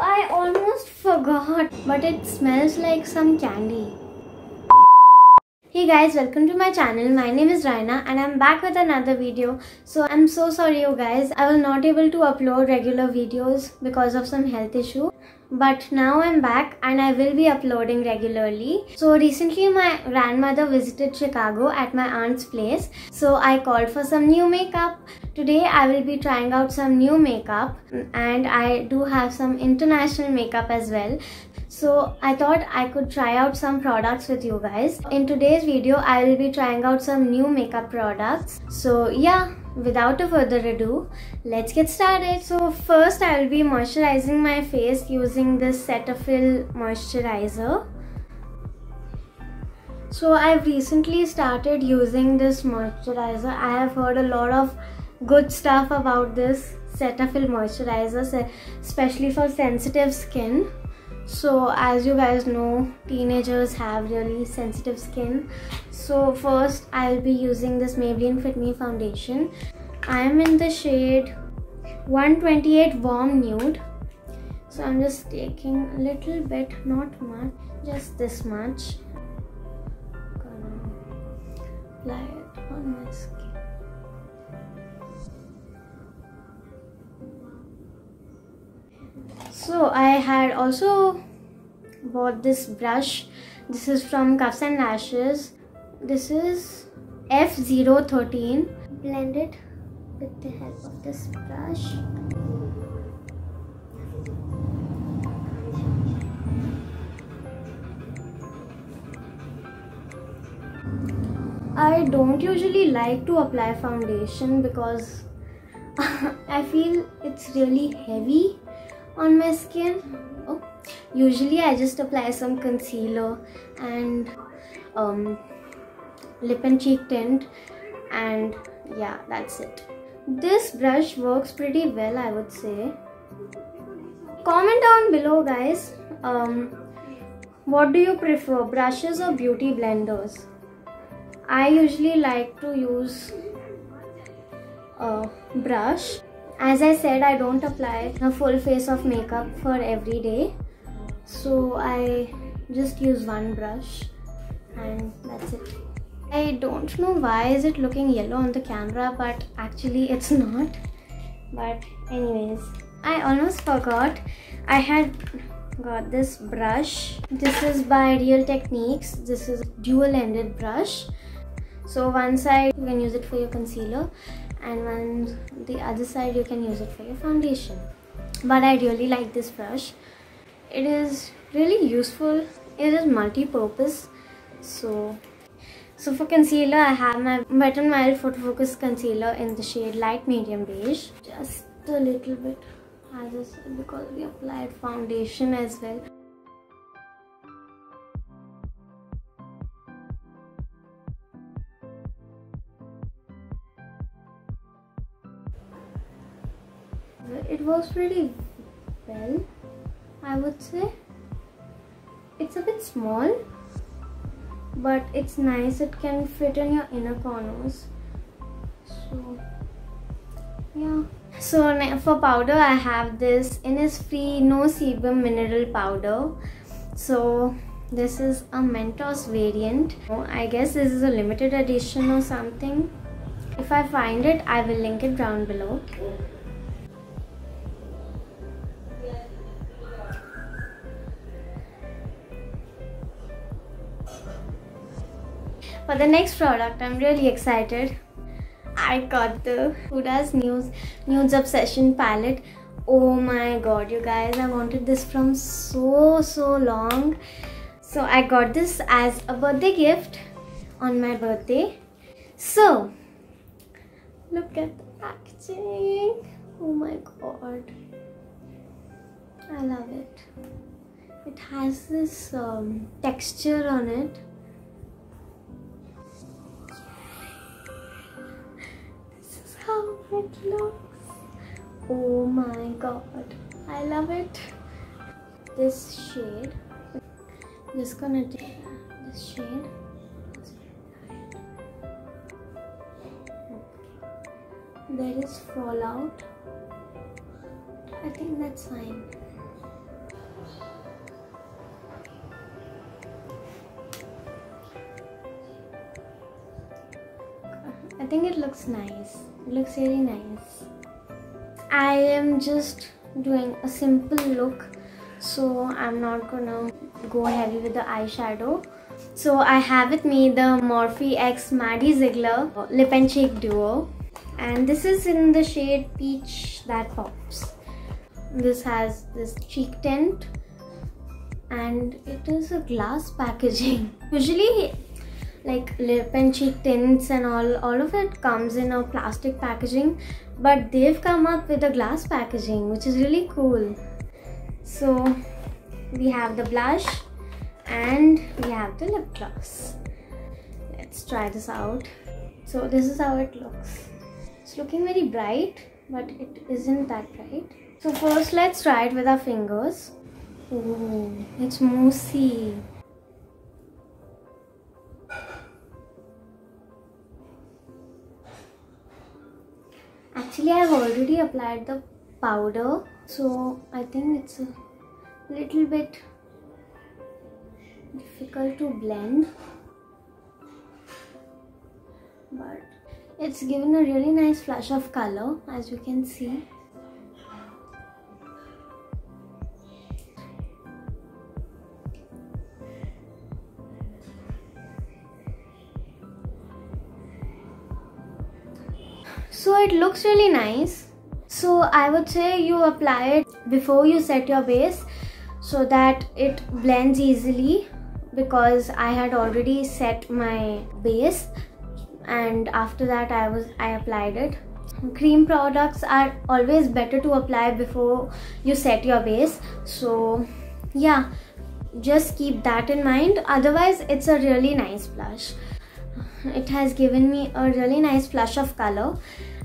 I almost forgot, but it smells like some candy. Hey guys, welcome to my channel. My name is Raiyna and I'm back with another video. So I'm so sorry you guys. I was not able to upload regular videos because of some health issue. But now I'm back and I will be uploading regularly. So recently my grandmother visited Chicago at my aunt's place. So I called for some new makeup. Today I will be trying out some new makeup and I do have some international makeup as well. So I thought I could try out some products with you guys. In today's video, I will be trying out some new makeup products. So yeah, without a further ado, let's get started. So first I will be moisturizing my face using this Cetaphil moisturizer. So I've recently started using this moisturizer. I have heard a lot of good stuff about this Cetaphil moisturizer, especially for sensitive skin so as you guys know teenagers have really sensitive skin. So first I'll be using this Maybelline Fit Me foundation. I am in the shade 128 warm nude. So I'm just taking a little bit not much just this much. Gonna apply it on my skin so I had also bought this brush. This is from Cuffs and Lashes. This is F013 blend it with the help of this brush. I don't usually like to apply foundation because I feel it's really heavy on my skin. Oh, usually I just apply some concealer and um, lip and cheek tint and yeah that's it. This brush works pretty well I would say. Comment down below guys. Um, what do you prefer brushes or beauty blenders? I usually like to use a brush as I said I don't apply a full face of makeup for every day. So I just use one brush and that's it. I don't know why is it looking yellow on the camera but actually it's not. But anyways I almost forgot. I had got this brush. This is by Real Techniques. This is dual ended brush. So one side you can use it for your concealer and on the other side you can use it for your foundation. But I really like this brush. It is really useful. It is multi-purpose. So so for concealer I have my Wet n Wild Photo Focus concealer in the shade light medium beige. Just a little bit as I said because we applied foundation as well it works pretty well I would say. It's a bit small but it's nice. It can fit in your inner corners. So yeah. So for powder I have this. Innisfree no sebum mineral powder. So this is a Mentos variant. I guess this is a limited edition or something. If I find it I will link it down below for the next product. I'm really excited. I got the huda's news nudes obsession palette. Oh my god you guys i wanted this from so so long. So i got this as a birthday gift on my birthday. So look at the packaging. Oh my god. I love it. It has this um, texture on it it looks oh my god. I love it. This shade. Just gonna take this shade. There is fallout. I think that's fine. I think it looks nice. Looks really nice. I am just doing a simple look so I'm not gonna go heavy with the eyeshadow. So I have with me the Morphe X Maddie Ziegler Lip and Cheek Duo and this is in the shade Peach That Pops. This has this cheek tint and it is a glass packaging. Usually like lip and cheek tints and all all of it comes in a plastic packaging but they've come up with a glass packaging which is really cool. So we have the blush and we have the lip gloss. Let's try this out. So this is how it looks. It's looking very bright but it isn't that bright. So first let's try it with our fingers. Ooh, it's moussey I've already applied the powder so I think it's a little bit difficult to blend. But it's given a really nice flush of color as you can see so it looks really nice. So i would say you apply it before you set your base so that it blends easily because i had already set my base and after that i was i applied it. Cream products are always better to apply before you set your base. So yeah just keep that in mind. Otherwise it's a really nice blush it has given me a really nice flush of color.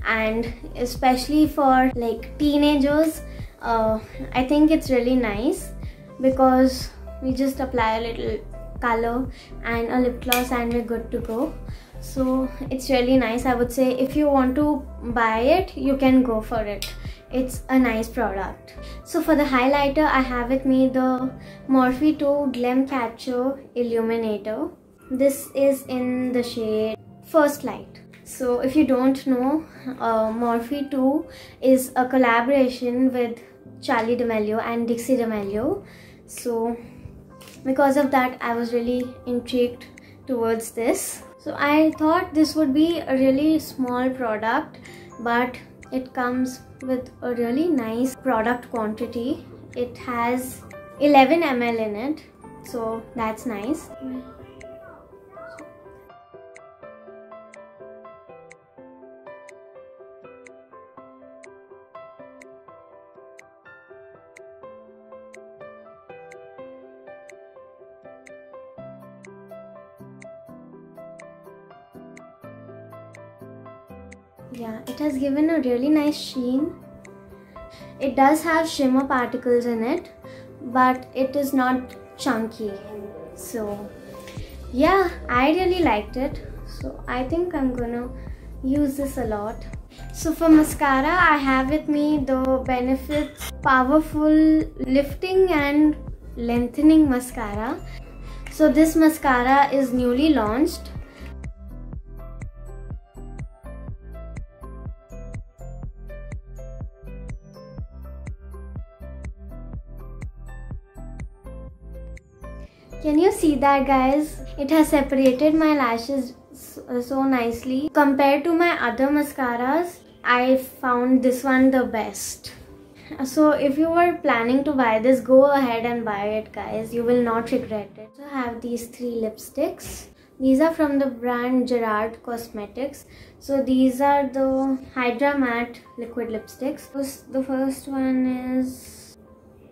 And especially for like teenagers uh, I think it's really nice because we just apply a little color and a lip gloss and we're good to go. So it's really nice. I would say if you want to buy it you can go for it. It's a nice product. So for the highlighter I have with me the Morphe 2 Gleamcatcher Illuminator this is in the shade First Light so if you don't know, uh, Morphe 2 is a collaboration with Charlie D'Amelio and Dixie D'Amelio. So because of that, I was really intrigued towards this. So I thought this would be a really small product, but it comes with a really nice product quantity. It has 11 ml in it, so that's nice. Yeah it has given a really nice sheen. It does have shimmer particles in it but it is not chunky. So yeah i really liked it. So i think i'm gonna use this a lot. So for mascara i have with me the benefits powerful lifting and lengthening mascara. So this mascara is newly launched Can you see that guys? It has separated my lashes so nicely. Compared to my other mascaras, I found this one the best. So if you were planning to buy this, go ahead and buy it guys. You will not regret it. So I have these three lipsticks. These are from the brand Gerard Cosmetics. So these are the Hydra Matte liquid lipsticks. The first one is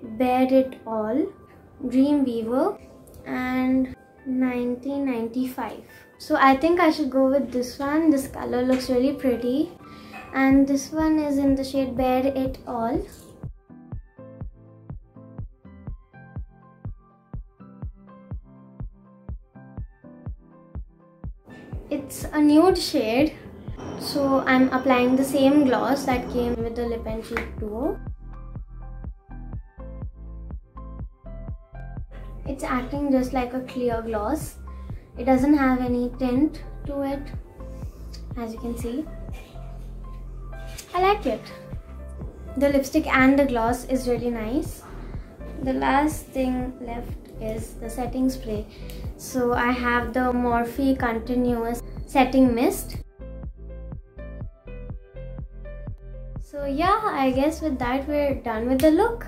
Bare It All Dream Weaver and 1995 so I think I should go with this one. This color looks really pretty. And this one is in the shade Bare It All. It's a nude shade. So I'm applying the same gloss that came with the lip and cheek duo it's acting just like a clear gloss. It doesn't have any tint to it as you can see. I like it. The lipstick and the gloss is really nice. The last thing left is the setting spray. So I have the Morphe continuous setting mist. So yeah I guess with that we're done with the look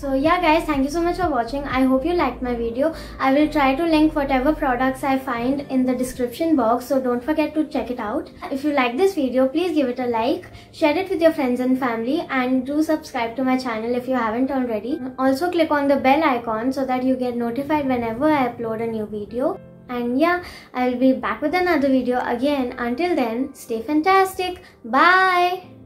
so yeah guys thank you so much for watching. I hope you liked my video. I will try to link whatever products i find in the description box so don't forget to check it out. If you like this video please give it a like share it with your friends and family and do subscribe to my channel if you haven't already. Also click on the bell icon so that you get notified whenever i upload a new video. And yeah i'll be back with another video again. Until then stay fantastic. Bye